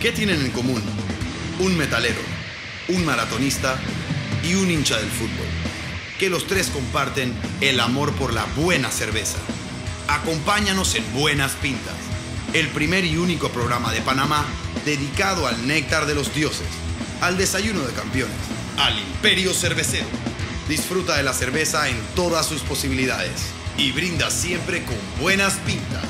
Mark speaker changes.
Speaker 1: ¿Qué tienen en común? Un metalero, un maratonista y un hincha del fútbol. Que los tres comparten el amor por la buena cerveza. Acompáñanos en Buenas Pintas, el primer y único programa de Panamá dedicado al néctar de los dioses, al desayuno de campeones, al imperio cervecero. Disfruta de la cerveza en todas sus posibilidades y brinda siempre con buenas pintas.